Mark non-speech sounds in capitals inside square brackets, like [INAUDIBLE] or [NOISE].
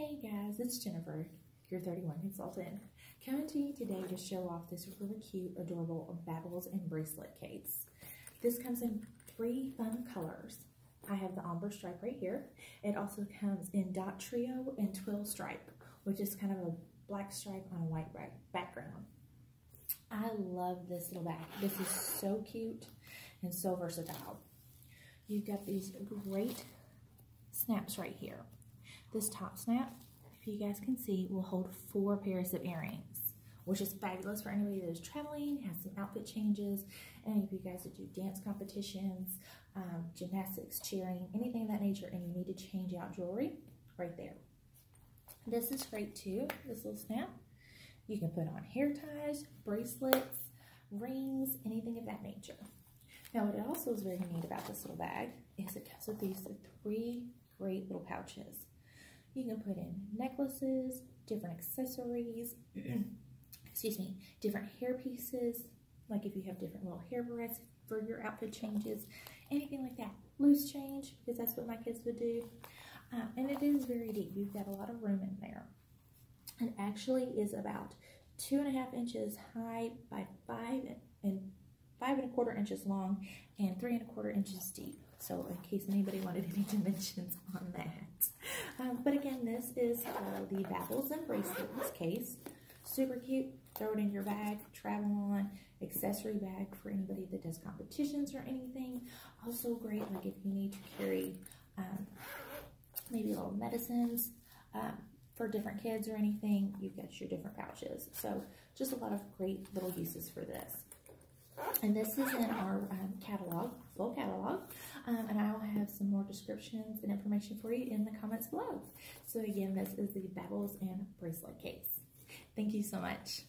Hey guys, it's Jennifer, your 31 consultant, coming to you today to show off this really cute, adorable Baubles and Bracelet case. This comes in three fun colors. I have the ombre stripe right here. It also comes in dot trio and twill stripe, which is kind of a black stripe on a white background. I love this little bag. This is so cute and so versatile. You've got these great snaps right here. This top snap, if you guys can see, will hold four pairs of earrings, which is fabulous for anybody that is traveling, has some outfit changes, any of you guys that do dance competitions, um, gymnastics, cheering, anything of that nature, and you need to change out jewelry, right there. This is great too, this little snap. You can put on hair ties, bracelets, rings, anything of that nature. Now, what also is very neat about this little bag is it comes with these three great little pouches. You can put in necklaces, different accessories, [CLEARS THROAT] excuse me, different hair pieces, like if you have different little hair barrettes for your outfit changes, anything like that. Loose change, because that's what my kids would do. Um, and it is very deep. You've got a lot of room in there. It actually is about two and a half inches high by five and five and a quarter inches long and three and a quarter inches deep. So in case anybody wanted any [LAUGHS] dimensions on that. [LAUGHS] Um, but again, this is uh, the Baubles and Bracelets case. Super cute. Throw it in your bag, travel on, accessory bag for anybody that does competitions or anything. Also great, like if you need to carry um, maybe little medicines um, for different kids or anything, you've got your different pouches. So just a lot of great little uses for this. And this is in our um, catalog, full catalog. Um, and I will have some more descriptions and information for you in the comments below. So again, this is the Baubles and Bracelet case. Thank you so much.